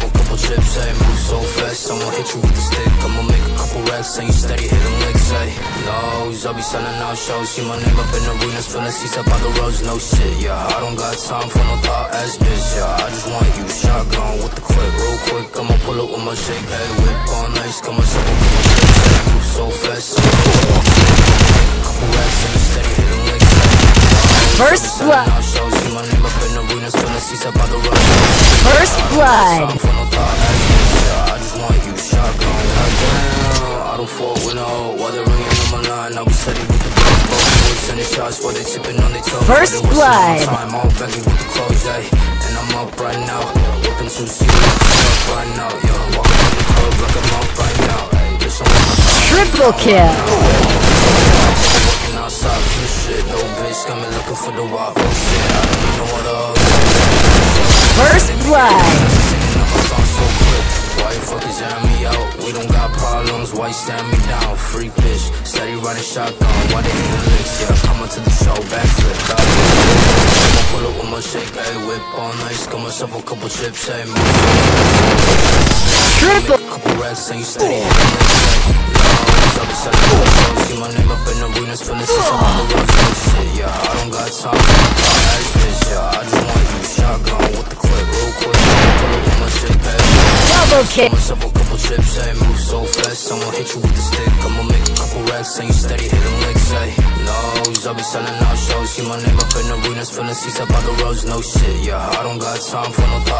couple chips, hey, eh? move so fast, I'ma hit you with the stick, I'ma make a couple racks, and you steady hitting licks, hey, no, I'll be selling out shows, see my name up in arenas, filling seats up on the roads, no shit, yeah, I don't got time for no thought ass bitch, yeah, I just want you shotgun with the clip, real quick, I'ma pull up with my shake, hey, whip on ice, myself a couple chips, hey, move so fast, I'ma make a couple racks, and you steady hitting licks, hey, First blood. First blood. First blood. And I'm up right now. Looking to see what's up right now. Yeah, walking in the club like I'm up right now. Hey, bitch, I'm on my Triple kill. Looking for the wild. Shit, I don't even know what up. First blood. Singing up my song so quick. Why you fuckers jam me out? We don't got problems. Why stand me down? Freak bitch, steady riding shotgun. Why they hitting licks? Yeah, coming to the show, backflip. Got it. I'ma pull up with my shake, ayy, whip. Got myself a couple chips, ayy. Triple. Couple racks and you steady hitting. I'll be selling. See my name up in arenas, filling seats up on the roads, Kill. Myself a couple chips, ayy, move so fast, I'ma hit you with the stick. I'ma make a couple racks, and you steady hitting licks, ayy. No, I'll be selling out shows. See my name up in the arenas, filling seats up on the roads, no shit, yeah. I don't got time for no thought.